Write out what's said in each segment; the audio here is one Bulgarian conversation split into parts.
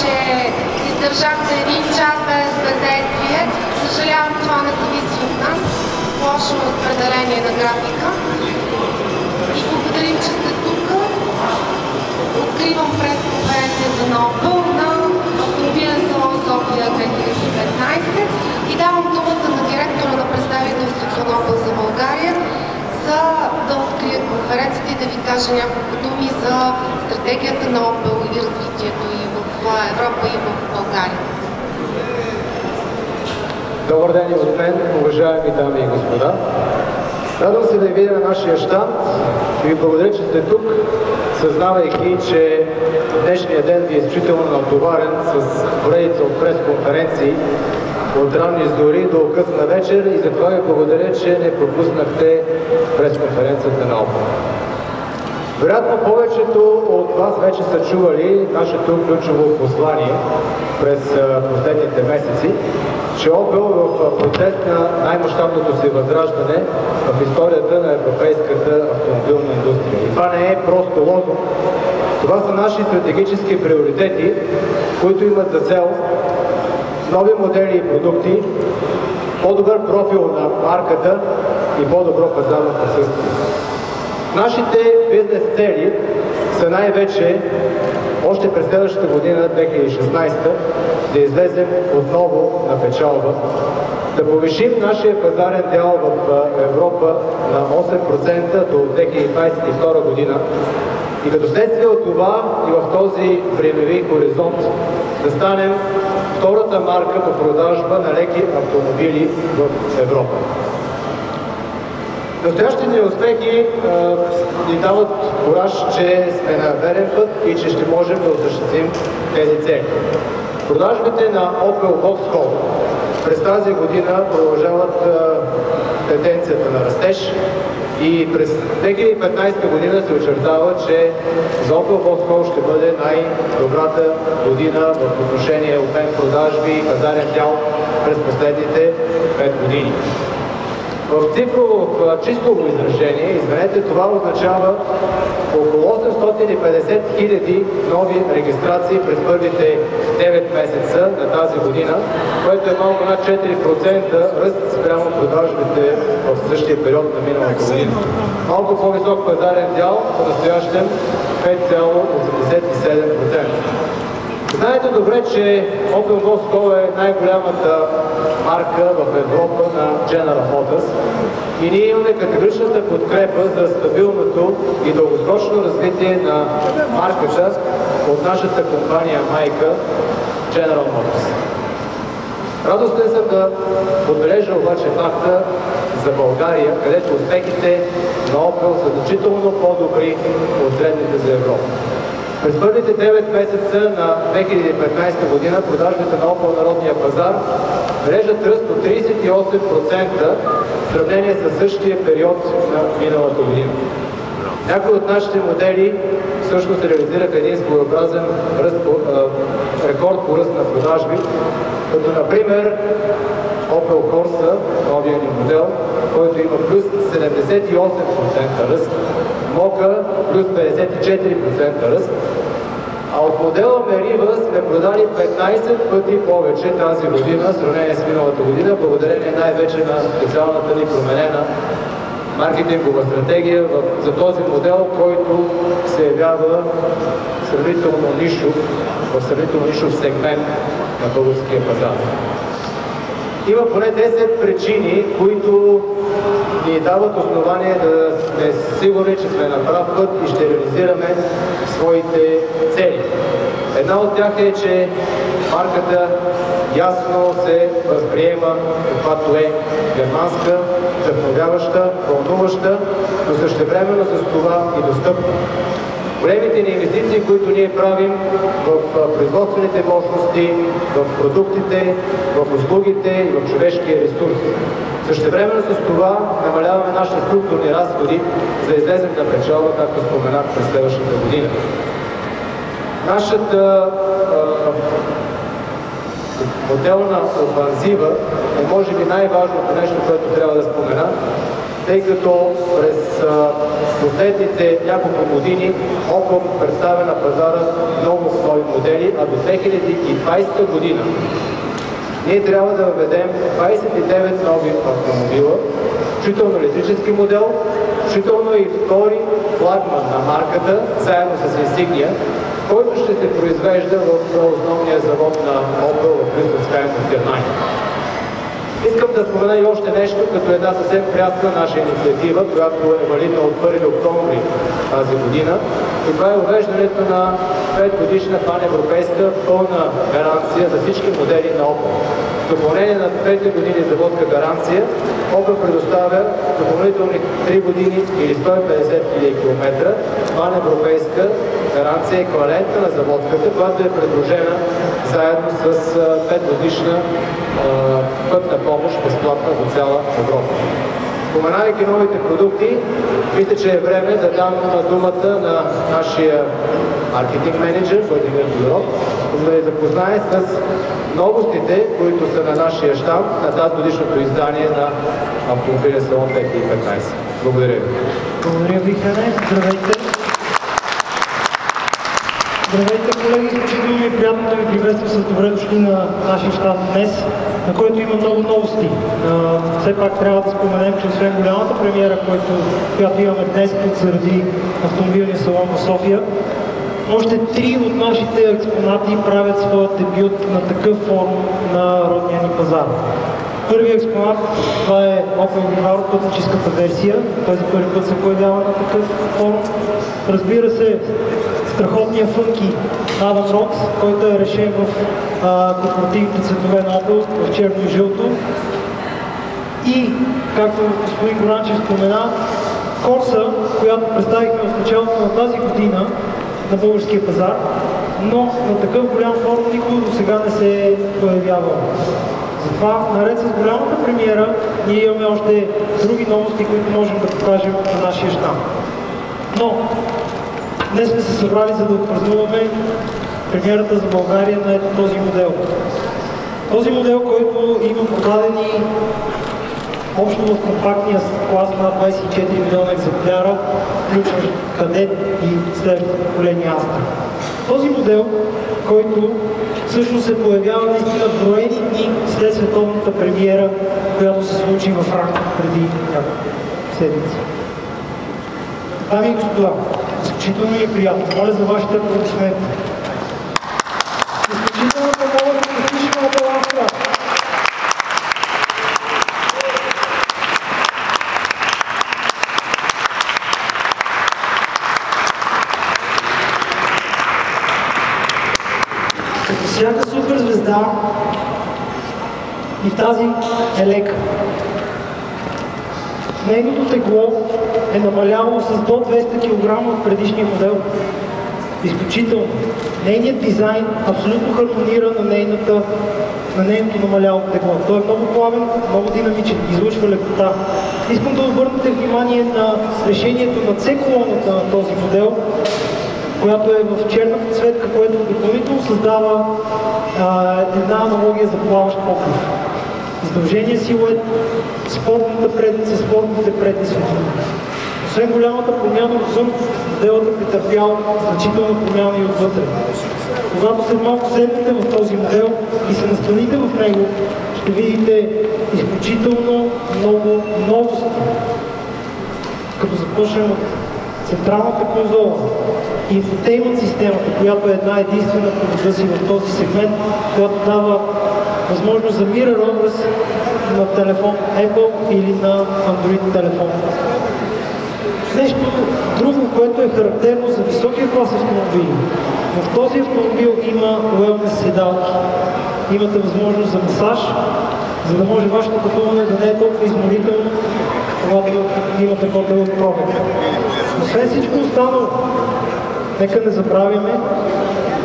че издържахте един час без бездействие. Съжалявам, това не зависи от нас. Лошо разпределение на графика. И благодарим, че сте тук. Откривам пресконференцията на ОПОЛ на Автомобилен салон София 2015 и давам думата на директора на представителството на ОПОЛ за България за да открие конференцията и да ви кажа няколко думи за стратегията на ОПЕЛ и развитието и в Европа и в България. Добър ден и от мен, уважаеми дами и господа. Радвам се да ви видя на нашия щанд и ви благодаря, че сте тук, съзнавайки, че днешния ден ви е изключително натоварен с поредица от пресконференции от ранни зори до късна вечер и затова ви благодаря, че не пропуснахте пресконференцията на ОПА. Вероятно повечето от вас вече са чували нашето ключово послание през последните месеци, че Опел в процес на най-мащабното си възраждане в историята на европейската автомобилна индустрия. И това не е просто лозунг. Това са наши стратегически приоритети, които имат за цел нови модели и продукти, по-добър профил на марката и по-добро пазарно присъствие. Нашите бизнес цели са най-вече още през следващата година, 2016, да излезем отново на печалба, да повишим нашия пазарен дял в Европа на 8% до 2022 година и като следствие от това и в този времеви хоризонт да станем втората марка по продажба на леки автомобили в Европа. Настоящите ни успехи ни дават кораж, че сме на верен път и че ще можем да осъществим тези цели. Продажбите на Opel Vauxhall през тази година продължават тенденцията на растеж и през 2015 година се очертава, че за Opel Vauxhall ще бъде най-добрата година в отношение обмен продажби и пазарен дял през последните 5 години. В цифрово, в числово изражение, извинете, това означава около 850 хиляди нови регистрации през първите 9 месеца на тази година, което е малко над 4% ръст спрямо продажбите в същия период на миналата година. Малко по-висок пазарен дял, по настоящем 5,87%. Знаете добре, че Opel Vauxhall е най-голямата марка в Европа на General Motors и ние имаме категоричната подкрепа за стабилното и дългосрочно развитие на марката от нашата компания майка General Motors. Радостен съм да отбележа обаче факта за България, където успехите на Opel са значително по-добри от средните за Европа. През първите 9 месеца на 2015 година продажбите на Opel народния пазар бележат ръст от 38% в сравнение с същия период на миналата година. Някои от нашите модели всъщност реализираха един своеобразен рекорд по ръст на продажби, като например Opel Corsa, новия ни модел, който има плюс 78% ръст, Мока плюс 54% ръст, а от модела Мерива сме продали 15 пъти повече тази година, в сравнение с миналата година, благодарение най-вече на специалната ни променена маркетингова стратегия за този модел, който се явява сравнително нишов, в сравнително нишов сегмент на българския пазар. Има поне 10 причини, които ни дават основание да сме сигурни, че сме на прав път и ще реализираме своите цели. Една от тях е, че марката ясно се възприема каквато е германска, вдъхновяваща, вълнуваща, но същевременно с това и достъпна. Големите ни инвестиции, които ние правим в производствените мощности, в продуктите, в услугите и в човешкия ресурс. Същевременно с това намаляваме нашите структурни разходи, за излезем на печалба, както споменах през следващата година. Нашата моделна офанзива е може би най-важното нещо, което трябва да спомена, тъй като през последните няколко години Opel представя на пазара много нови модели, а до 2020 година ние трябва да въведем 29 нови автомобила, включително електрически модел, включително и втори флагман на марката, заедно с инсигния, който ще се произвежда в основния завод на Opel в Кръстовская в Германия. Искам да спомена и още нещо, като една съвсем прясна наша инициатива, която е валидна от 1 октомври тази година. И това е увеждането на 5 годишна паневропейска пълна гаранция за всички модели на Opel. В допълнение на 5 години заводска гаранция, Opel предоставя допълнителни 3 години или 150 000 км паневропейска гаранция еквивалентна на заводката, която е предложена заедно с 5 годишна пътна помощ безплатна за цяла Европа. Споменавайки новите продукти, мисля, че е време да дам думата на нашия маркетинг менеджер Владимир Дуров, за да ви запознае с новостите, които са на нашия щаб на тази годишното издание на Автомобилен салон 2015. Благодаря ви. Благодаря ви, Хане. Здравейте. Здравейте, колеги! Изключително ми е приятно да ви приветствам с добре дошли на нашия щаб днес, на който има много новости. Все пак трябва да споменем, че освен голямата премиера, който, която имаме днес тук заради автомобилния салон в София, още три от нашите експонати правят своят дебют на такъв форум на родния ни пазар. Първият експонат, това е Opel Vivaro, пътническата версия. Той за първи път се появява на такъв форум. Разбира се, страхотния фънки Adam Rocks, който е решен в а, корпоративните цветове на Opel, в черно и жълто. И, както господин Горанчев спомена, Корса, която представихме в началото на тази година на българския пазар, но на такъв голям форум никой до сега не се е появявал. Затова, наред с голямата премиера, ние имаме още други новости, които можем да покажем на нашия щам. Но, днес сме се събрали за да отпразнуваме премиерата за България на този модел. Този модел, който има продадени общо в компактния клас на 24 милиона екземпляра, включва кадет и следващото поколение Астра. Този модел, който всъщност се появява наистина броени дни след световната премиера, която се случи в Франкфурт преди няколко седмици. Дами и господа, изключително ми е приятно. Моля за вашите аплодисменти. Изключително моля за престижната ластра. Като всяка суперзвезда и тази е лека. Нейното тегло е намаляло с до 200 кг от предишния модел. Изключително. Нейният дизайн абсолютно хармонира на, нейната, на нейното намаляло тегло. Той е много плавен, много динамичен, излучва лекота. Искам да обърнете внимание на решението на C-колоната на този модел, която е в черна цветка, което допълнително създава а, една аналогия за плаващ покрив. Издължения силует, спортната предница, спортните светлини. Освен голямата промяна отвън, моделът е претърпял значителна промяна и отвътре. Когато след малко седнете в този модел и се настаните в него, ще видите изключително много новости. Като започнем от централната конзола, инфотеймент системата, която е една единствена по си в този сегмент, която дава възможност за mirror образ на телефон Apple или на Android телефон. Нещо друго, което е характерно за високия клас автомобили. В този автомобил има wellness седалки. Имате възможност за масаж, за да може вашето пътуване да не е толкова изморително, когато имате по-дълъг пробег. Освен всичко останало, нека не забравяме,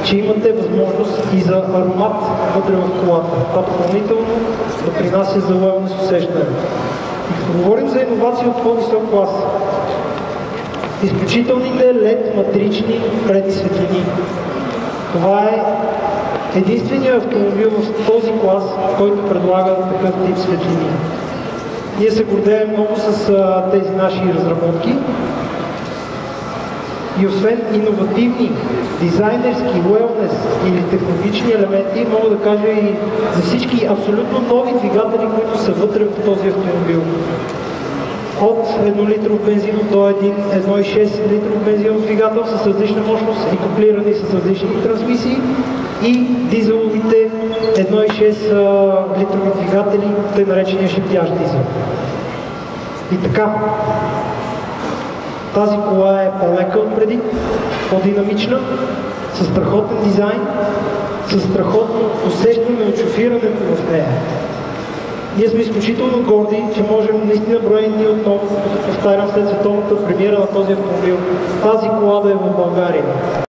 че имате възможност и за аромат вътре в колата. Това допълнително допринася за лоялност усещане. И като говорим за иновации от по-висок клас, изключителните LED матрични предни светлини. Това е единственият автомобил в този клас, който предлага такъв тип светлини. Ние се гордеем много с а, тези наши разработки И освен иновативни, дизайнерски, уелнес или технологични елементи, мога да кажа и за всички абсолютно нови двигатели, които са вътре в този автомобил. От 1 литров бензин до 1,6 литров бензинов двигател с различна мощност и коплирани с различни трансмисии и дизеловите 1,6 литрови двигатели, тъй наречения шептящ дизел. И така, тази кола е по-лека от преди, по-динамична, с страхотен дизайн, с страхотно усещане от шофирането в нея. Ние сме изключително горди, че можем наистина броени дни отново, повтарям след световната премиера на този автомобил, тази кола да е в България.